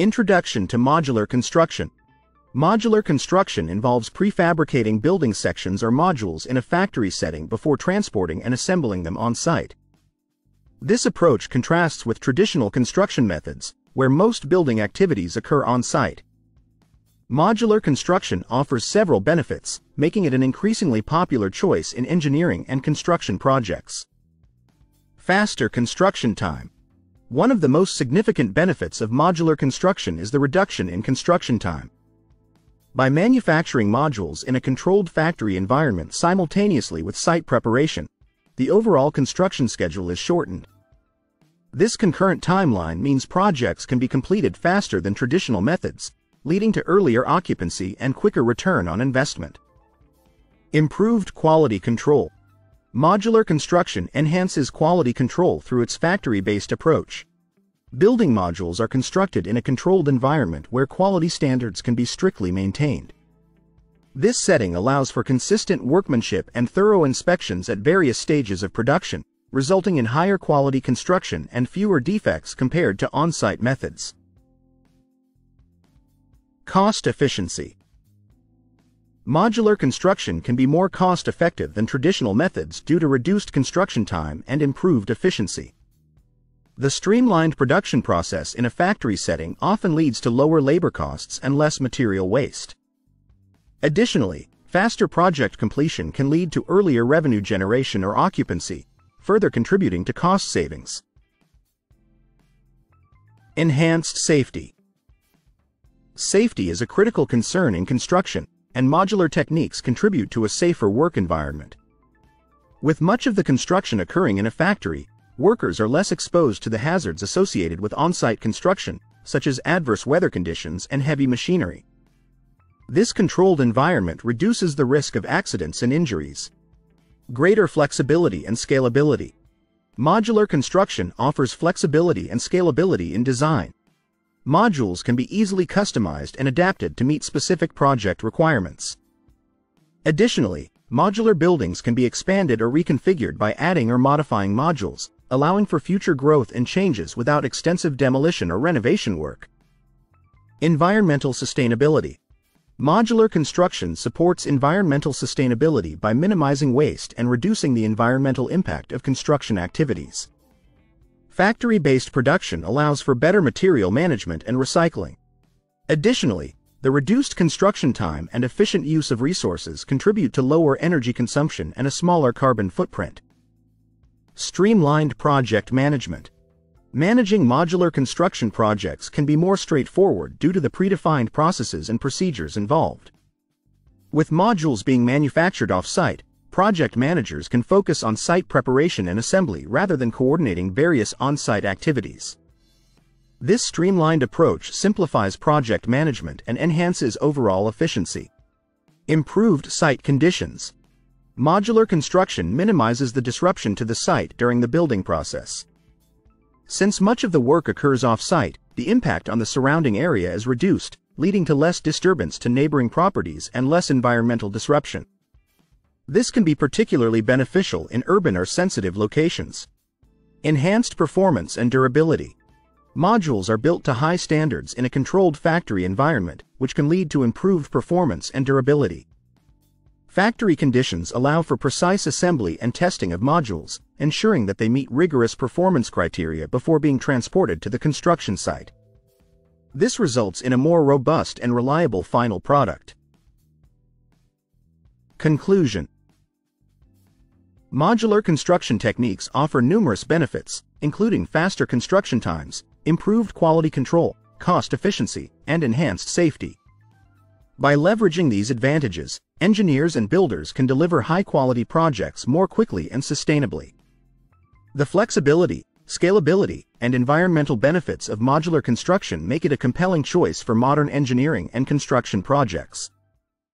Introduction to Modular Construction Modular construction involves prefabricating building sections or modules in a factory setting before transporting and assembling them on site. This approach contrasts with traditional construction methods, where most building activities occur on site. Modular construction offers several benefits, making it an increasingly popular choice in engineering and construction projects. Faster construction time. One of the most significant benefits of modular construction is the reduction in construction time. By manufacturing modules in a controlled factory environment simultaneously with site preparation, the overall construction schedule is shortened. This concurrent timeline means projects can be completed faster than traditional methods, leading to earlier occupancy and quicker return on investment. Improved quality control. Modular construction enhances quality control through its factory-based approach. Building modules are constructed in a controlled environment where quality standards can be strictly maintained. This setting allows for consistent workmanship and thorough inspections at various stages of production, resulting in higher quality construction and fewer defects compared to on-site methods. Cost efficiency. Modular construction can be more cost-effective than traditional methods due to reduced construction time and improved efficiency. The streamlined production process in a factory setting often leads to lower labor costs and less material waste. Additionally, faster project completion can lead to earlier revenue generation or occupancy, further contributing to cost savings. Enhanced safety. Safety is a critical concern in construction, and modular techniques contribute to a safer work environment. With much of the construction occurring in a factory, workers are less exposed to the hazards associated with on-site construction, such as adverse weather conditions and heavy machinery. This controlled environment reduces the risk of accidents and injuries. Greater flexibility and scalability. Modular construction offers flexibility and scalability in design. Modules can be easily customized and adapted to meet specific project requirements. Additionally, modular buildings can be expanded or reconfigured by adding or modifying modules, allowing for future growth and changes without extensive demolition or renovation work. Environmental sustainability. Modular construction supports environmental sustainability by minimizing waste and reducing the environmental impact of construction activities. Factory-based production allows for better material management and recycling. Additionally, the reduced construction time and efficient use of resources contribute to lower energy consumption and a smaller carbon footprint. Streamlined project management. Managing modular construction projects can be more straightforward due to the predefined processes and procedures involved. With modules being manufactured off-site, project managers can focus on site preparation and assembly rather than coordinating various on-site activities. This streamlined approach simplifies project management and enhances overall efficiency. Improved site conditions. Modular construction minimizes the disruption to the site during the building process. Since much of the work occurs off-site, the impact on the surrounding area is reduced, leading to less disturbance to neighboring properties and less environmental disruption. This can be particularly beneficial in urban or sensitive locations. Enhanced performance and durability. Modules are built to high standards in a controlled factory environment, which can lead to improved performance and durability. Factory conditions allow for precise assembly and testing of modules, ensuring that they meet rigorous performance criteria before being transported to the construction site. This results in a more robust and reliable final product. Conclusion Modular construction techniques offer numerous benefits, including faster construction times, improved quality control, cost efficiency, and enhanced safety. By leveraging these advantages, engineers and builders can deliver high-quality projects more quickly and sustainably. The flexibility, scalability, and environmental benefits of modular construction make it a compelling choice for modern engineering and construction projects.